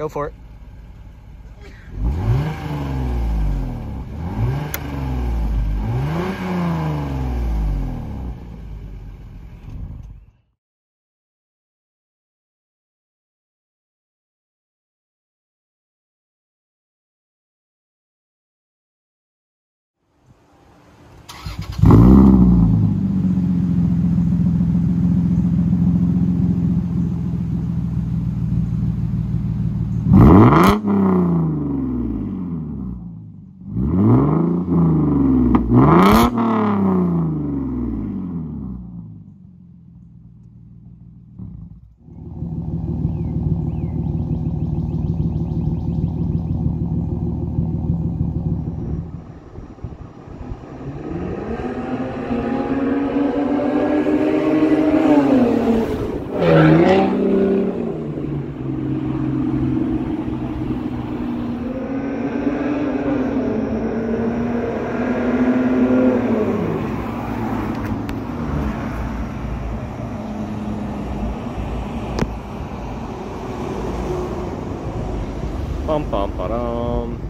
Go for it. Bum bum ba dum.